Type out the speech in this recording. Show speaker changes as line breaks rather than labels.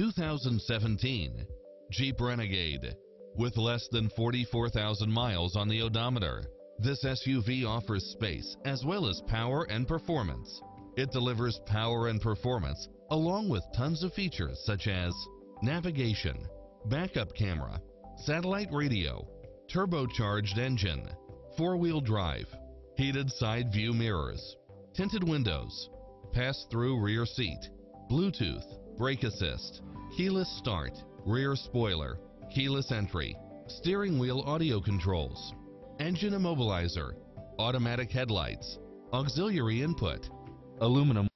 2017 Jeep Renegade. With less than 44,000 miles on the odometer, this SUV offers space as well as power and performance. It delivers power and performance along with tons of features such as navigation, backup camera, satellite radio, turbocharged engine, four-wheel drive, heated side view mirrors, tinted windows, pass-through rear seat, Bluetooth, brake assist, keyless start, rear spoiler, keyless entry, steering wheel audio controls, engine immobilizer, automatic headlights, auxiliary input, aluminum